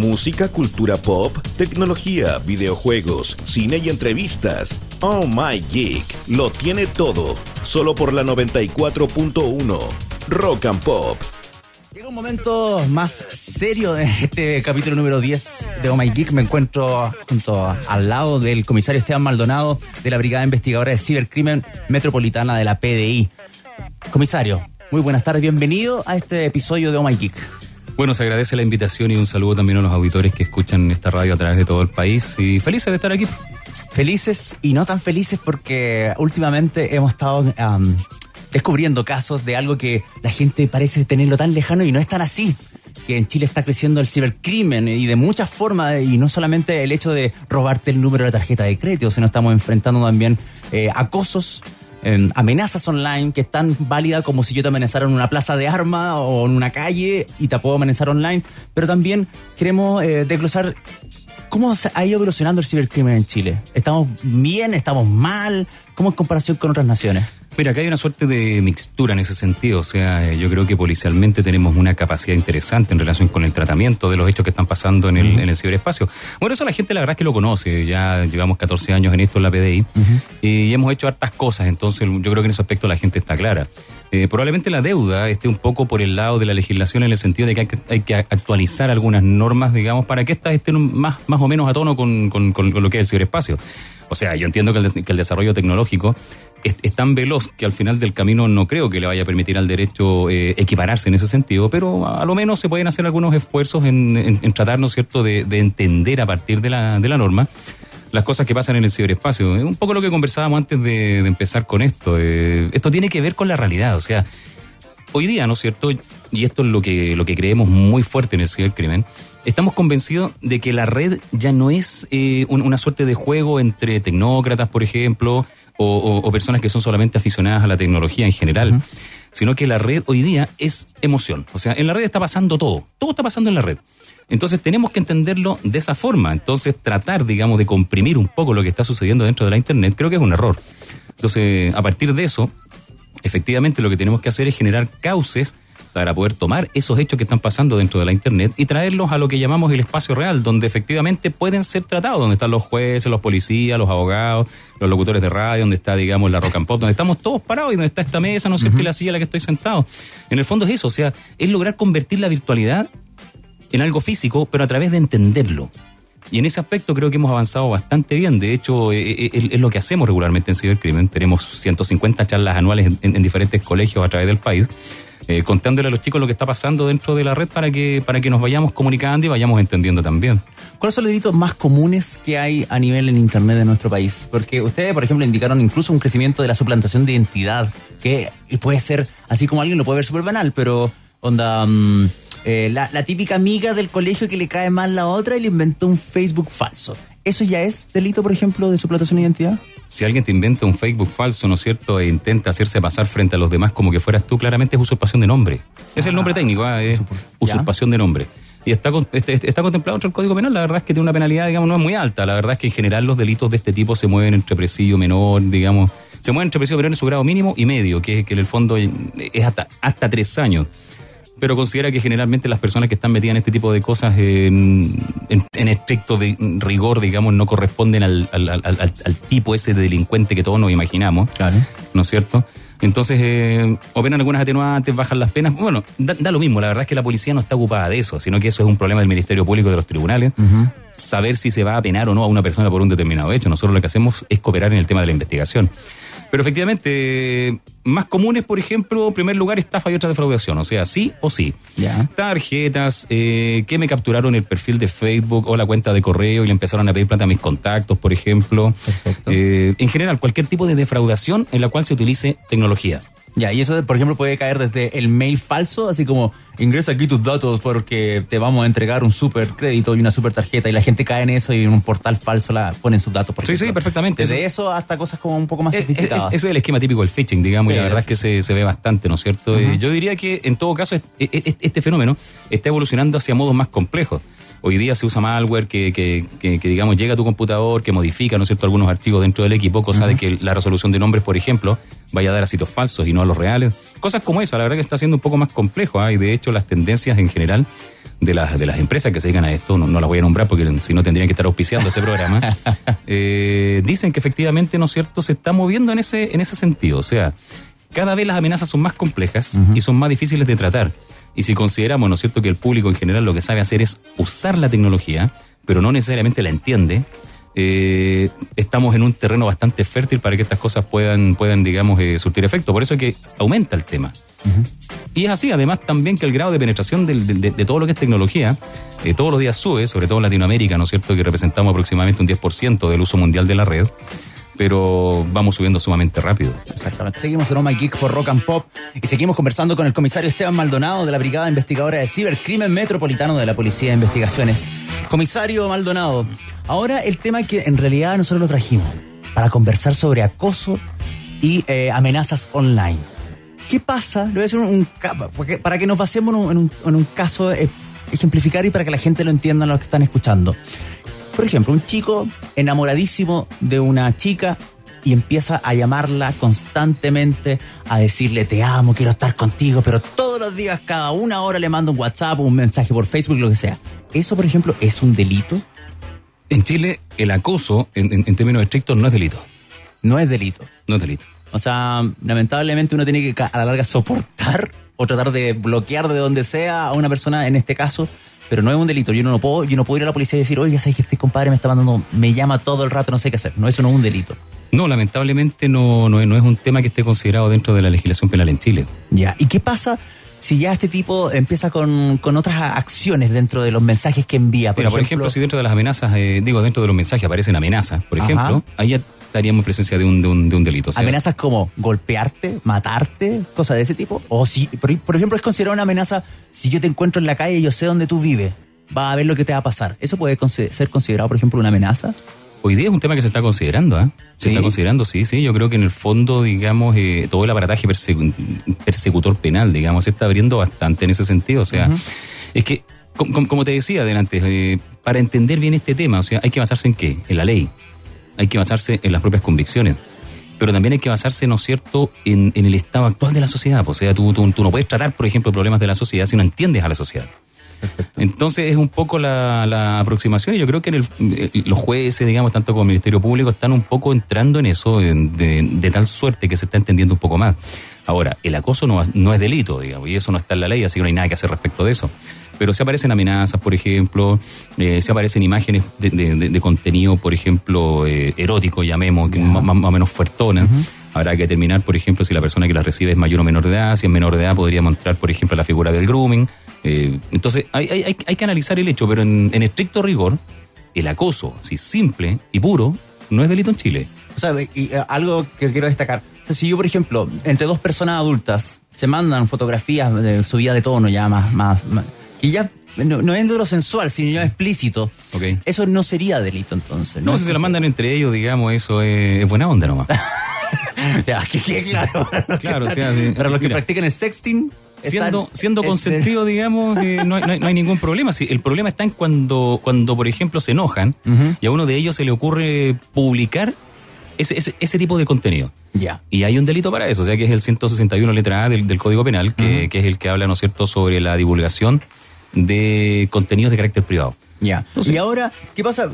Música, cultura pop, tecnología, videojuegos, cine y entrevistas. Oh My Geek lo tiene todo, solo por la 94.1 Rock and Pop. Llega un momento más serio de este capítulo número 10 de Oh My Geek. Me encuentro junto al lado del comisario Esteban Maldonado de la Brigada Investigadora de Cibercrimen Metropolitana de la PDI. Comisario, muy buenas tardes, bienvenido a este episodio de Oh My Geek. Bueno, se agradece la invitación y un saludo también a los auditores que escuchan esta radio a través de todo el país y felices de estar aquí. Felices y no tan felices porque últimamente hemos estado descubriendo casos de algo que la gente parece tenerlo tan lejano y no es tan así. Que en Chile está creciendo el cibercrimen y de muchas formas, y no solamente el hecho de robarte el número de la tarjeta de crédito, sino estamos enfrentando también eh, acosos, amenazas online que están válidas como si yo te amenazara en una plaza de armas o en una calle y te puedo amenazar online, pero también queremos eh, desglosar ¿Cómo ha ido evolucionando el cibercrimen en Chile? ¿Estamos bien? ¿Estamos mal? ¿Cómo en comparación con otras naciones? Mira, acá hay una suerte de mixtura en ese sentido. O sea, eh, yo creo que policialmente tenemos una capacidad interesante en relación con el tratamiento de los hechos que están pasando en el, en el ciberespacio. Bueno, eso la gente la verdad es que lo conoce. Ya llevamos 14 años en esto en la PDI y hemos hecho hartas cosas. Entonces, yo creo que en ese aspecto la gente está clara. Eh, probablemente la deuda esté un poco por el lado de la legislación en el sentido de que hay que, hay que actualizar algunas normas, digamos, para que éstas estén más, más o menos a tono con, con- con- con lo que es el ciberespacio. O sea, yo entiendo que el, des- que el desarrollo tecnológico es, tan veloz que al final del camino no creo que le vaya a permitir al derecho eh, equipararse en ese sentido, pero a, lo menos se pueden hacer algunos esfuerzos en, tratar, ¿no es cierto?, de, de entender a partir de la, de la norma las cosas que pasan en el ciberespacio. Es un poco lo que conversábamos antes de, empezar con esto. Eh, esto tiene que ver con la realidad, o sea, hoy día, ¿no es cierto? Y esto es lo que, lo que creemos muy fuerte en el cibercrimen. Estamos convencidos de que la red ya no es eh, un- una suerte de juego entre tecnócratas, por ejemplo, o, o- o personas que son solamente aficionadas a la tecnología en general, sino que la red hoy día es emoción. O sea, en la red está pasando todo, todo está pasando en la red. Entonces tenemos que entenderlo de esa forma. Entonces tratar, digamos, de comprimir un poco lo que está sucediendo dentro de la Internet, creo que es un error. Entonces, a partir de eso, efectivamente lo que tenemos que hacer es generar cauces para poder tomar esos hechos que están pasando dentro de la Internet y traerlos a lo que llamamos el espacio real, donde efectivamente pueden ser tratados, donde están los jueces, los policías, los abogados, los locutores de radio, donde está, digamos, la rock and pop, donde estamos todos parados y donde está esta mesa, no sé qué, la silla en la que estoy sentado. En el fondo es eso, o sea, es lograr convertir la virtualidad en algo físico, pero a través de entenderlo. Y en ese aspecto creo que hemos avanzado bastante bien. De hecho, eh, eh, es, es lo que hacemos regularmente en Cibercrimen. Tenemos 150 charlas anuales en, en- en diferentes colegios a través del país, eh, contándole a los chicos lo que está pasando dentro de la red para que, para que nos vayamos comunicando y vayamos entendiendo también. ¿Cuáles son los delitos más comunes que hay a nivel en Internet de nuestro país? Porque ustedes, por ejemplo, indicaron incluso un crecimiento de la suplantación de identidad, que puede ser, así como alguien lo puede ver súper banal, pero onda, mm, eh, la, la típica amiga del colegio que le cae mal la otra y le inventó un Facebook falso. ¿Eso ya es delito, por ejemplo, de suplantación de identidad? Si alguien te inventa un Facebook falso, ¿no es cierto?, e intenta hacerse pasar frente a los demás como que fueras tú, claramente es usurpación de nombre. Es el nombre técnico, ah, es usurpación de nombre. Y está, con- este- está contemplado dentro del Código Penal, la verdad es que tiene una penalidad, digamos, no es muy alta. La verdad es que en general los delitos de este tipo se mueven entre presidio menor, digamos, se mueven entre presidio menor en su grado mínimo y medio, que, que en el fondo es hasta, hasta tres años pero considera que generalmente las personas que están metidas en este tipo de cosas en, en- en estricto de rigor, digamos, no corresponden al, al- al- al- al tipo ese de delincuente que todos nos imaginamos, Claro. ¿no es cierto? Entonces, eh, operan algunas atenuantes, bajan las penas. Bueno, da, da lo mismo, la verdad es que la policía no está ocupada de eso, sino que eso es un problema del Ministerio Público y de los tribunales. Saber si se va a penar o no a una persona por un determinado hecho. Nosotros lo que hacemos es cooperar en el tema de la investigación. Pero efectivamente, más comunes, por ejemplo, en primer lugar, estafa y otra defraudación. O sea, sí o sí. Ya. Tarjetas, eh, que me capturaron el perfil de Facebook o la cuenta de correo y le empezaron a pedir plata a mis contactos, por ejemplo. Eh, en general, cualquier tipo de defraudación en la cual se utilice tecnología. Ya, y eso, por ejemplo, puede caer desde el mail falso, así como ingresa aquí tus datos porque te vamos a entregar un super crédito y una super tarjeta y la gente cae en eso y en un portal falso la ponen sus datos. Por Sí, sí, perfectamente. Desde eso hasta cosas como un poco más Eh, eh, sofisticadas. Ese es el esquema típico del phishing, digamos, Sí, y la verdad es que se, se ve bastante, ¿no es cierto? Eh, yo diría que en todo caso es- e- e- este fenómeno está evolucionando hacia modos más complejos. Hoy día se usa malware que, que, que- que, digamos, llega a tu computador, que modifica, ¿no es cierto?, algunos archivos dentro del equipo, cosa de que la resolución de nombres, por ejemplo, vaya a dar a sitios falsos y no a los reales. Cosas como esa, la verdad que está siendo un poco más complejo. ¿ah? Y de hecho las tendencias en general de las, de las empresas que se dedican a esto, no, las voy a nombrar porque si no tendrían que estar auspiciando este programa, eh, dicen que efectivamente, ¿no es cierto?, se está moviendo en ese, en ese sentido. O sea, cada vez las amenazas son más complejas y son más difíciles de tratar. Y si consideramos, ¿no es cierto?, que el público en general lo que sabe hacer es usar la tecnología, pero no necesariamente la entiende, eh, estamos en un terreno bastante fértil para que estas cosas puedan, puedan digamos, eh, surtir efecto. Por eso es que aumenta el tema. Y es así, además también que el grado de penetración de, todo lo que es tecnología eh, todos los días sube, sobre todo en Latinoamérica, ¿no es cierto?, que representamos aproximadamente un 10% del uso mundial de la red pero vamos subiendo sumamente rápido. Exactamente. Seguimos en My Geek por Rock and Pop y seguimos conversando con el comisario Esteban Maldonado de la Brigada Investigadora de Cibercrimen Metropolitano de la Policía de Investigaciones. Comisario Maldonado, ahora el tema que en realidad nosotros lo trajimos para conversar sobre acoso y eh, amenazas online. ¿Qué pasa? Lo voy a hacer un, para que nos basemos en un, en un, caso eh, ejemplificar y para que la gente lo entienda los que están escuchando. Por ejemplo, un chico enamoradísimo de una chica y empieza a llamarla constantemente, a decirle te amo, quiero estar contigo, pero todos los días, cada una hora le manda un WhatsApp, un mensaje por Facebook, lo que sea. ¿Eso, por ejemplo, es un delito? En Chile, el acoso, en, términos estrictos, no es delito. No es delito. No es delito. O sea, lamentablemente uno tiene que a la larga soportar o tratar de bloquear de donde sea a una persona, en este caso, pero no es un delito. Yo no, puedo, yo no puedo ir a la policía y decir, oye, sabes que este compadre me está mandando, me llama todo el rato, no sé qué hacer. No, eso no es un delito. No, lamentablemente no, no, es un tema que esté considerado dentro de la legislación penal en Chile. Ya, ¿y qué pasa si ya este tipo empieza con, otras acciones dentro de los mensajes que envía? Por, ejemplo, por ejemplo, si dentro de las amenazas, eh, digo, dentro de los mensajes aparecen amenazas, por ejemplo, ahí estaríamos en presencia de un, de un, de un delito. ¿Amenazas como golpearte, matarte, cosas de ese tipo? O si, por, por ejemplo, es considerado una amenaza si yo te encuentro en la calle y yo sé dónde tú vives va a ver lo que te va a pasar. ¿Eso puede ser considerado, por ejemplo, una amenaza? Hoy día es un tema que se está considerando, ¿eh? Se está considerando, sí, sí. Yo creo que en el fondo, digamos, eh, todo el aparataje persecutor penal, digamos, se está abriendo bastante en ese sentido. O sea, es que, como te decía adelante, eh, para entender bien este tema, o sea, hay que basarse en qué? En la ley. Hay que basarse en las propias convicciones. Pero también hay que basarse, ¿no es cierto?, en, el estado actual de la sociedad. O sea, tú, tú, tú no puedes tratar, por ejemplo, problemas de la sociedad si no entiendes a la sociedad. Entonces es un poco la, aproximación y yo creo que eh, los jueces, digamos, tanto como el Ministerio Público, están un poco entrando en eso de, tal suerte que se está entendiendo un poco más. Ahora, el acoso no, no es delito, digamos, y eso no está en la ley, así que no hay nada que hacer respecto de eso pero se aparecen amenazas, por ejemplo, eh, se aparecen imágenes de, contenido, por ejemplo, eh, erótico, llamemos, más, o menos fuertonas. Habrá que determinar, por ejemplo, si la persona que la recibe es mayor o menor de edad. Si es menor de edad, podría mostrar, por ejemplo, la figura del grooming. Eh, entonces, hay, hay, hay, que analizar el hecho, pero en, estricto rigor, el acoso, si simple y puro, no es delito en Chile. O sea, y, eh, algo que quiero destacar. si yo, por ejemplo, entre dos personas adultas se mandan fotografías de subida de tono ya más, más, que ya no, es de lo sensual, sino ya explícito. Okay. Eso no sería delito entonces. No, si se lo mandan entre ellos, digamos, eso es, buena onda nomás. ya, que, claro. claro, para los que practican el sexting, siendo, siendo consentido, digamos, eh, no, hay, no, hay, ningún problema. Sí, el problema está en cuando, cuando por ejemplo, se enojan y a uno de ellos se le ocurre publicar ese, ese, ese tipo de contenido. Ya. Y hay un delito para eso, o sea que es el 161 letra A del, del Código Penal, que, que, es el que habla, ¿no es cierto?, sobre la divulgación de contenidos de carácter privado. Ya. y ahora, ¿qué pasa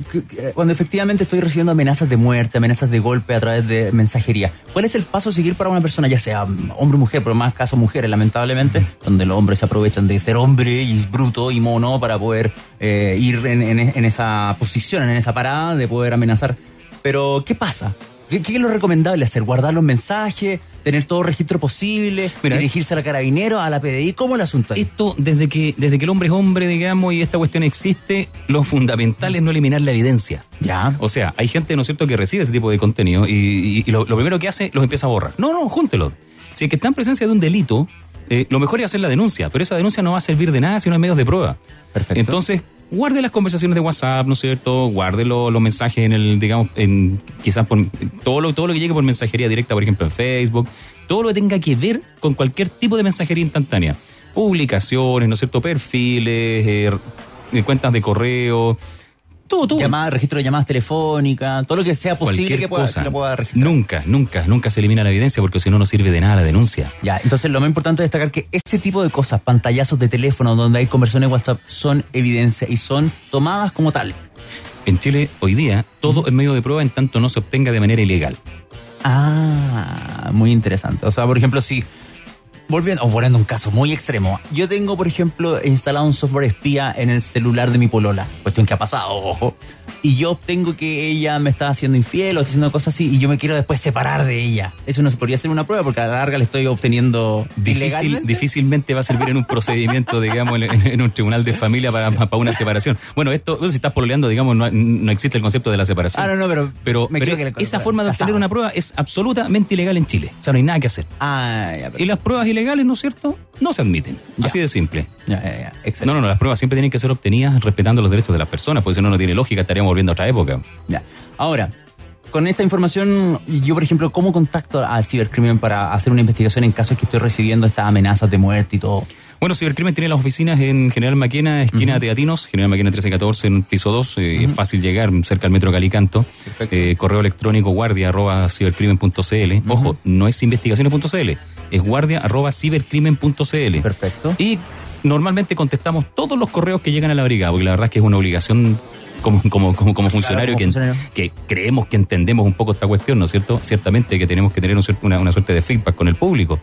cuando efectivamente estoy recibiendo amenazas de muerte, amenazas de golpe a través de mensajería? ¿Cuál es el paso a seguir para una persona, ya sea hombre o mujer, pero más caso mujeres, lamentablemente, donde los hombres se aprovechan de ser hombre y bruto y mono para poder eh, ir en, en esa posición, en esa parada de poder amenazar? Pero, ¿qué pasa? ¿Qué, es lo recomendable hacer? ¿Guardar los mensajes? ¿Tener todo registro posible? ¿Dirigirse a la carabinero, a la PDI? ¿Cómo el asunto Esto, desde que, desde que el hombre es hombre, digamos, y esta cuestión existe, lo fundamental es no eliminar la evidencia. Ya. O sea, hay gente, ¿no es cierto?, que recibe ese tipo de contenido y, lo, primero que hace, los empieza a borrar. No, no, júntelo. Si es que está en presencia de un delito, eh, lo mejor es hacer la denuncia, pero esa denuncia no va a servir de nada si no hay medios de prueba. Perfecto. Entonces, guarde las conversaciones de WhatsApp, ¿no es cierto? Guarde los mensajes en el, digamos, en quizás por todo lo, todo lo que llegue por mensajería directa, por ejemplo, en Facebook, todo lo que tenga que ver con cualquier tipo de mensajería instantánea. Publicaciones, ¿no es cierto? Perfiles, eh, cuentas de correo, Todo, todo. Llamada, registro de llamadas telefónicas, todo lo que sea posible que, pueda, cosa. registrar. Nunca, nunca, nunca se elimina la evidencia porque si no, no sirve de nada la denuncia. Ya, entonces lo más importante es destacar que ese tipo de cosas, pantallazos de teléfono donde hay conversiones WhatsApp, son evidencia y son tomadas como tal. En Chile, hoy día, todo es medio de prueba en tanto no se obtenga de manera ilegal. Ah, muy interesante. O sea, por ejemplo, si volviendo, o volviendo un caso muy extremo. Yo tengo, por ejemplo, instalado un software espía en el celular de mi polola. Cuestión que ha pasado, ojo. Y yo tengo que ella me está haciendo infiel o haciendo cosas así y yo me quiero después separar de ella. Eso no se podría hacer una prueba porque a la larga le estoy obteniendo Difícil, Difícilmente va a servir en un procedimiento, digamos, en, un tribunal de familia para, para, una separación. Bueno, esto, si estás pololeando, digamos, no, existe el concepto de la separación. Ah, no, no, pero, pero, pero esa forma de obtener una prueba es absolutamente ilegal en Chile. O sea, no hay nada que hacer. Ah, ya, Y las pruebas legales, ¿no es cierto? No se admiten. Así de simple. Ya, ya, no, no, no, las pruebas siempre tienen que ser obtenidas respetando los derechos de las personas, porque si no, no tiene lógica, estaríamos volviendo a otra época. Ya. Ahora, con esta información, yo, por ejemplo, ¿cómo contacto al cibercrimen para hacer una investigación en casos que estoy recibiendo estas amenazas de muerte y todo? Bueno, Cibercrimen tiene las oficinas en General Maquena, esquina de Teatinos, General Maquena 1314, en piso 2. Eh, es fácil llegar, cerca del metro Calicanto. Eh, correo electrónico guardia arroba cibercrimen.cl. Ojo, no es investigaciones.cl, es guardia arroba cibercrimen.cl. Perfecto. Y normalmente contestamos todos los correos que llegan a la brigada, porque la verdad es que es una obligación como, como, como, como funcionario, que, que, creemos que entendemos un poco esta cuestión, ¿no es cierto? Ciertamente que tenemos que tener una, una suerte de feedback con el público.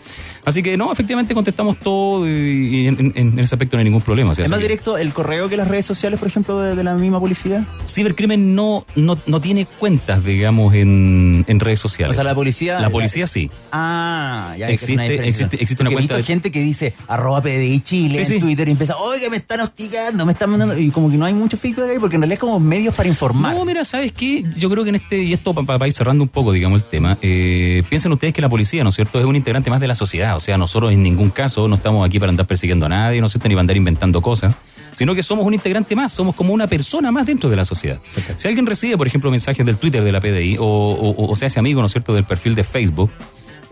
Así que no, efectivamente contestamos todo y, en, ese aspecto no hay ningún problema. ¿Es más directo el correo que las redes sociales, por ejemplo, de, la misma policía? Cibercrimen no, no, no tiene cuentas, digamos, en, en redes sociales. O sea, la policía... La policía sí. Ah, ya existe, una existe, existe una cuenta. Hay gente que dice arroba PDI Chile en Twitter y empieza, oye, me están hostigando, me están mandando... Y como que no hay mucho feedback ahí porque en realidad como medios para informar. No, mira, ¿sabes qué? Yo creo que en este, y esto para, ir cerrando un poco, digamos, el tema, eh, piensen ustedes que la policía, ¿no es cierto?, es un integrante más de la sociedad. O sea, nosotros en ningún caso no estamos aquí para andar persiguiendo a nadie, ¿no es cierto?, ni para andar inventando cosas sino que somos un integrante más, somos como una persona más dentro de la sociedad. Si alguien recibe, por ejemplo, mensajes del Twitter de la PDI o, o, se hace amigo, ¿no es cierto?, del perfil de Facebook,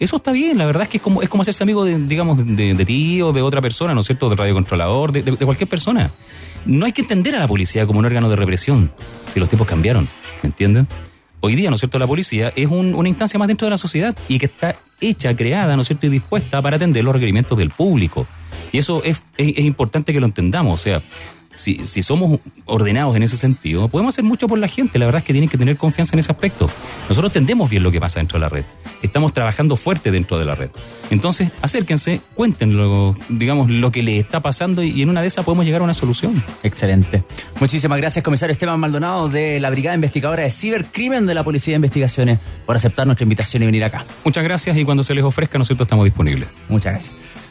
eso está bien, la verdad es que es como, es como hacerse amigo de, digamos, de, ti o de otra persona, ¿no es cierto?, de radiocontrolador, de, de cualquier persona. No hay que entender a la policía como un órgano de represión, si los tiempos cambiaron, ¿me entienden? Hoy día, ¿no es cierto?, la policía es una instancia más dentro de la sociedad y que está hecha, creada, ¿no es cierto?, y dispuesta para atender los requerimientos del público. Y eso es, es, es importante que lo entendamos, o sea, si, si somos ordenados en ese sentido, podemos hacer mucho por la gente. La verdad es que tienen que tener confianza en ese aspecto. Nosotros entendemos bien lo que pasa dentro de la red. Estamos trabajando fuerte dentro de la red. Entonces, acérquense, cuéntenlo, digamos, lo que les está pasando y en una de esas podemos llegar a una solución. Excelente. Muchísimas gracias, comisario Esteban Maldonado de la Brigada Investigadora de Cibercrimen de la Policía de Investigaciones, por aceptar nuestra invitación y venir acá. Muchas gracias y cuando se les ofrezca, nosotros estamos disponibles. Muchas gracias.